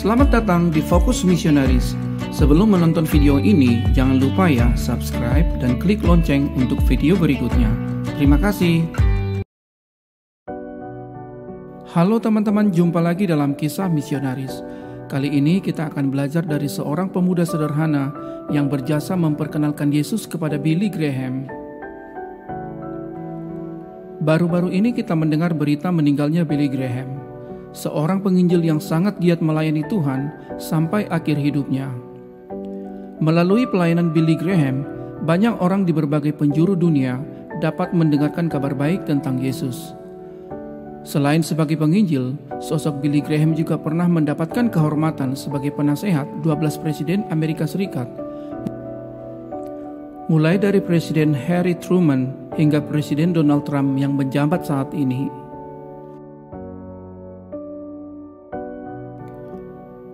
Selamat datang di Fokus Missionaries. Sebelum menonton video ini, jangan lupa ya subscribe dan klik lonceng untuk video berikutnya. Terima kasih. Halo teman-teman, jumpa lagi dalam kisah misionaris. Kali ini kita akan belajar dari seorang pemuda sederhana yang berjasa memperkenalkan Yesus kepada Billy Graham. Baru-baru ini kita mendengar berita meninggalnya Billy Graham seorang penginjil yang sangat giat melayani Tuhan sampai akhir hidupnya. Melalui pelayanan Billy Graham, banyak orang di berbagai penjuru dunia dapat mendengarkan kabar baik tentang Yesus. Selain sebagai penginjil, sosok Billy Graham juga pernah mendapatkan kehormatan sebagai penasehat 12 Presiden Amerika Serikat. Mulai dari Presiden Harry Truman hingga Presiden Donald Trump yang menjabat saat ini,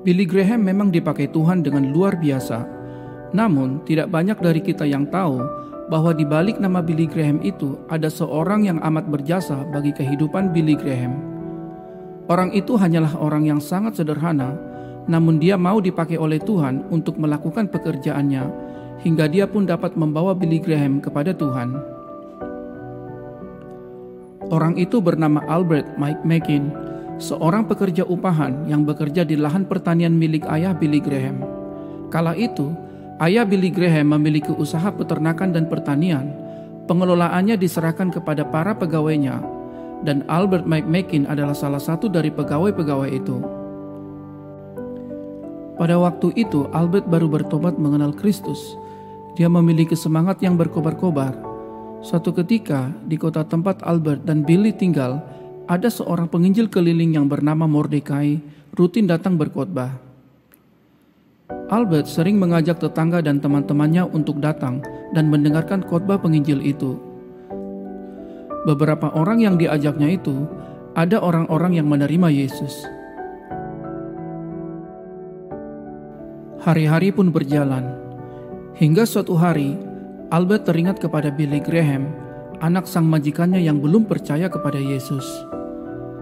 Billy Graham memang dipakai Tuhan dengan luar biasa. Namun, tidak banyak dari kita yang tahu bahwa di balik nama Billy Graham itu ada seorang yang amat berjasa bagi kehidupan Billy Graham. Orang itu hanyalah orang yang sangat sederhana, namun dia mau dipakai oleh Tuhan untuk melakukan pekerjaannya, hingga dia pun dapat membawa Billy Graham kepada Tuhan. Orang itu bernama Albert Mike Mackin seorang pekerja upahan yang bekerja di lahan pertanian milik ayah Billy Graham. Kala itu, ayah Billy Graham memiliki usaha peternakan dan pertanian. Pengelolaannya diserahkan kepada para pegawainya, dan Albert Mike Mackin adalah salah satu dari pegawai-pegawai itu. Pada waktu itu, Albert baru bertobat mengenal Kristus. Dia memiliki semangat yang berkobar-kobar. Suatu ketika, di kota tempat Albert dan Billy tinggal, ada seorang penginjil keliling yang bernama Mordekai rutin datang berkhotbah. Albert sering mengajak tetangga dan teman-temannya untuk datang dan mendengarkan khotbah penginjil itu. Beberapa orang yang diajaknya itu ada orang-orang yang menerima Yesus. Hari-hari pun berjalan, hingga suatu hari Albert teringat kepada Billy Graham, anak sang majikannya yang belum percaya kepada Yesus.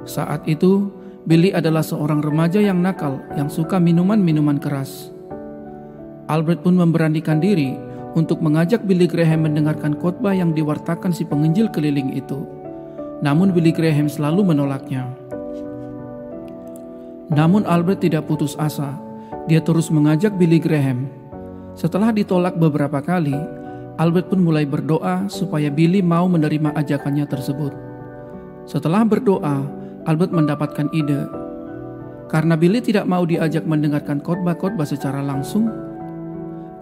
Saat itu, Billy adalah seorang remaja yang nakal yang suka minuman-minuman keras. Albert pun memberanikan diri untuk mengajak Billy Graham mendengarkan khotbah yang diwartakan si penginjil keliling itu. Namun Billy Graham selalu menolaknya. Namun Albert tidak putus asa. Dia terus mengajak Billy Graham. Setelah ditolak beberapa kali, Albert pun mulai berdoa supaya Billy mau menerima ajakannya tersebut. Setelah berdoa, Albert mendapatkan ide. Karena Billy tidak mau diajak mendengarkan khotbah-khotbah secara langsung,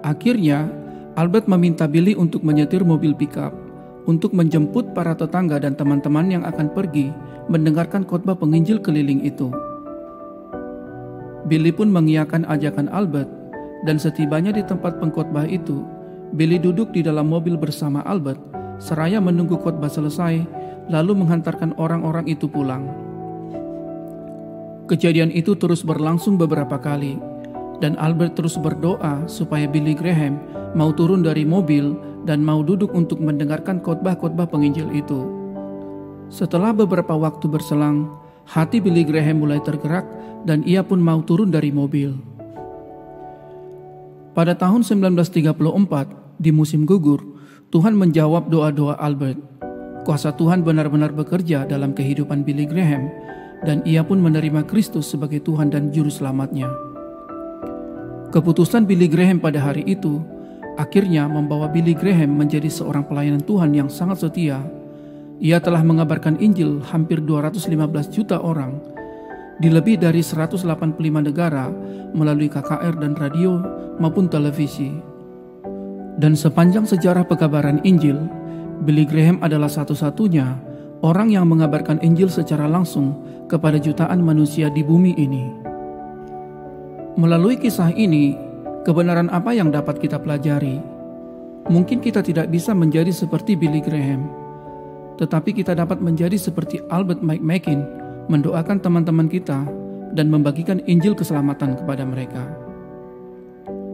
akhirnya Albert meminta Billy untuk menyetir mobil pickup untuk menjemput para tetangga dan teman-teman yang akan pergi mendengarkan khotbah penginjil keliling itu. Billy pun mengiyakan ajakan Albert dan setibanya di tempat pengkhotbah itu, Billy duduk di dalam mobil bersama Albert seraya menunggu khotbah selesai lalu menghantarkan orang-orang itu pulang. Kejadian itu terus berlangsung beberapa kali, dan Albert terus berdoa supaya Billy Graham mau turun dari mobil dan mau duduk untuk mendengarkan khotbah-khotbah penginjil itu. Setelah beberapa waktu berselang, hati Billy Graham mulai tergerak dan ia pun mau turun dari mobil. Pada tahun 1934, di musim gugur, Tuhan menjawab doa-doa Albert. Kuasa Tuhan benar-benar bekerja dalam kehidupan Billy Graham dan ia pun menerima Kristus sebagai Tuhan dan Juru Selamatnya. Keputusan Billy Graham pada hari itu akhirnya membawa Billy Graham menjadi seorang pelayanan Tuhan yang sangat setia. Ia telah mengabarkan Injil hampir 215 juta orang di lebih dari 185 negara melalui KKR dan radio maupun televisi. Dan sepanjang sejarah pekabaran Injil, Billy Graham adalah satu-satunya orang yang mengabarkan Injil secara langsung kepada jutaan manusia di bumi ini. Melalui kisah ini, kebenaran apa yang dapat kita pelajari? Mungkin kita tidak bisa menjadi seperti Billy Graham, tetapi kita dapat menjadi seperti Albert Mike Mackin, mendoakan teman-teman kita dan membagikan Injil keselamatan kepada mereka.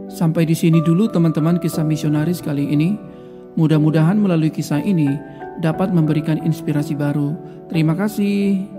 Sampai di sini dulu teman-teman kisah misionaris kali ini. Mudah-mudahan melalui kisah ini dapat memberikan inspirasi baru. Terima kasih.